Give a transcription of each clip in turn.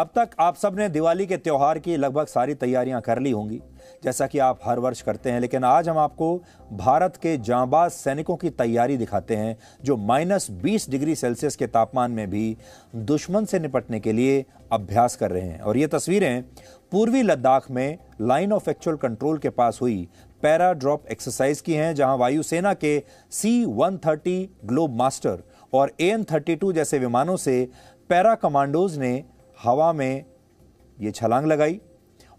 अब तक आप सबने दिवाली के त्यौहार की लगभग सारी तैयारियाँ कर ली होंगी, जैसा कि आप हर वर्ष करते हैं, लेकिन आज हम आपको भारत के जांबाज सैनिकों की तैयारी दिखाते हैं, जो माइनस बीस डिग्री सेल्सियस के तापमान में भी दुश्मन से निपटने के लिए अभ्यास कर रहे हैं। और ये तस्वीरें पूर्वी लद्दाख में लाइन ऑफ़ एक्चुअल कंट्रोल के पास हुई पैरा ड्रॉप एक्सरसाइज की हैं, जहाँ वायुसेना के सी वन ग्लोब मास्टर और ए एन जैसे विमानों से पैरा कमांडोज ने हवा में ये छलांग लगाई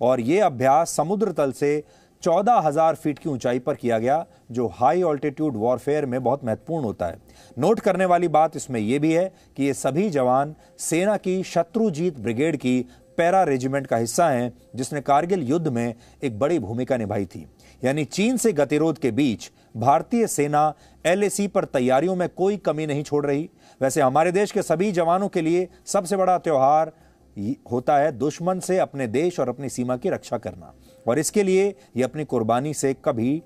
और ये अभ्यास समुद्र तल से चौदह हज़ार फीट की ऊंचाई पर किया गया, जो हाई ऑल्टीट्यूड वॉरफेयर में बहुत महत्वपूर्ण होता है। नोट करने वाली बात इसमें यह भी है कि ये सभी जवान सेना की शत्रुजीत ब्रिगेड की पैरा रेजिमेंट का हिस्सा हैं, जिसने कारगिल युद्ध में एक बड़ी भूमिका निभाई थी। यानी चीन से गतिरोध के बीच भारतीय सेना एलएसी पर तैयारियों में कोई कमी नहीं छोड़ रही। वैसे हमारे देश के सभी जवानों के लिए सबसे बड़ा त्योहार होता है दुश्मन से अपने देश और अपनी सीमा की रक्षा करना। और इसके लिए ये अपनी कुर्बानी से कभी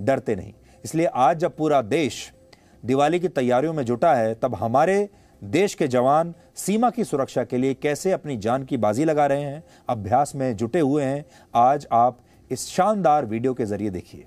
डरते नहीं। इसलिए आज जब पूरा देश दिवाली की तैयारियों में जुटा है, तब हमारे देश के जवान सीमा की सुरक्षा के लिए कैसे अपनी जान की बाजी लगा रहे हैं, अभ्यास में जुटे हुए हैं, आज आप इस शानदार वीडियो के ज़रिए देखिए।